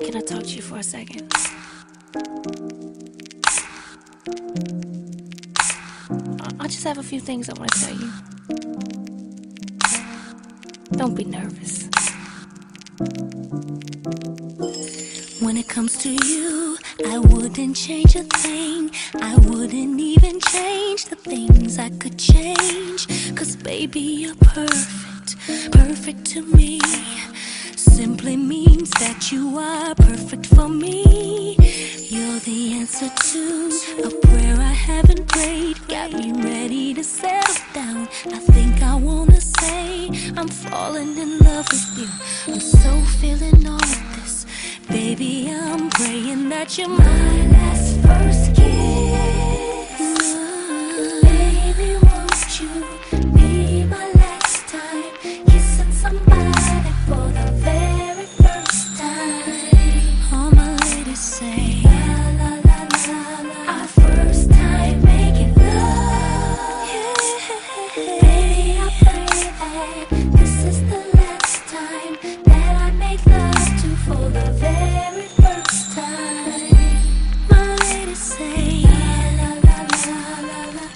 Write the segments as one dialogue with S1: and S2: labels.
S1: Can I talk to you for a second? I just have a few things I want to tell you. Don't be nervous.
S2: When it comes to you, I wouldn't change a thing. I wouldn't even change the things I could change. Cause baby, you're perfect, perfect to me. Simply means that you are perfect for me. You're the answer to a prayer I haven't prayed. Got me ready to settle down. I think I wanna say I'm falling in love with you. I'm so feeling all of this. Baby, I'm praying that you're my last first for the very first time. My ladies say la la la la la.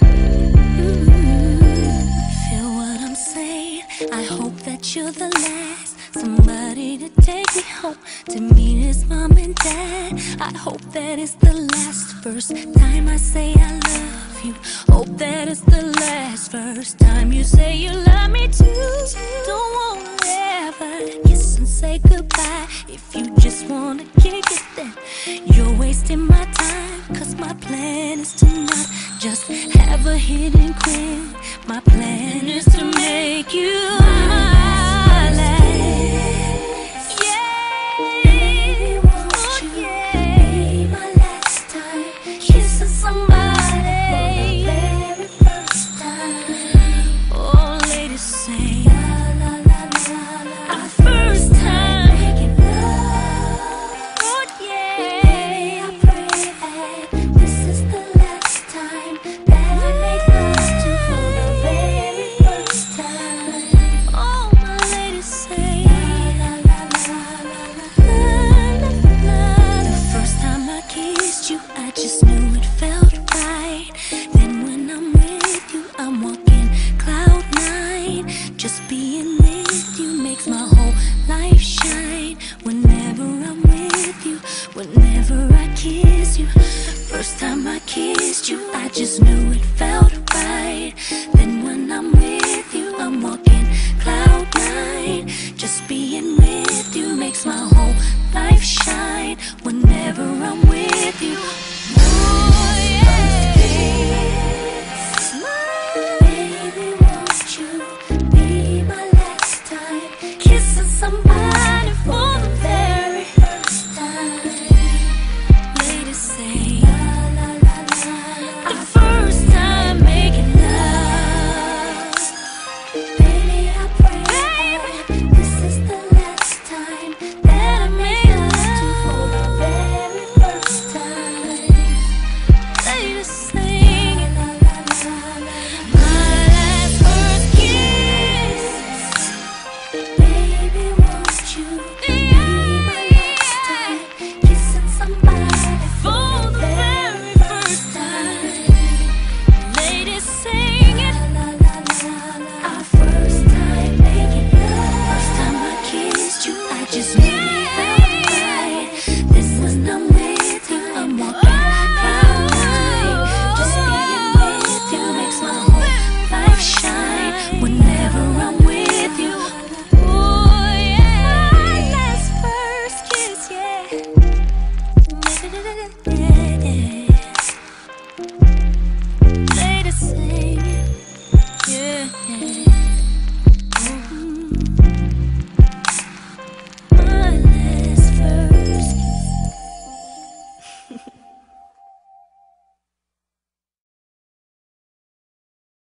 S2: Mm, Feel what I'm saying? I hope that you're the last somebody to take me home to meet his mom and dad. I hope that it's the last first time I say I love you. Hope that it's the last first time you say you love me too. Wanna kick it, then you're wasting my time. Cause my plan is to not just have a hidden queen. My plan is to make you my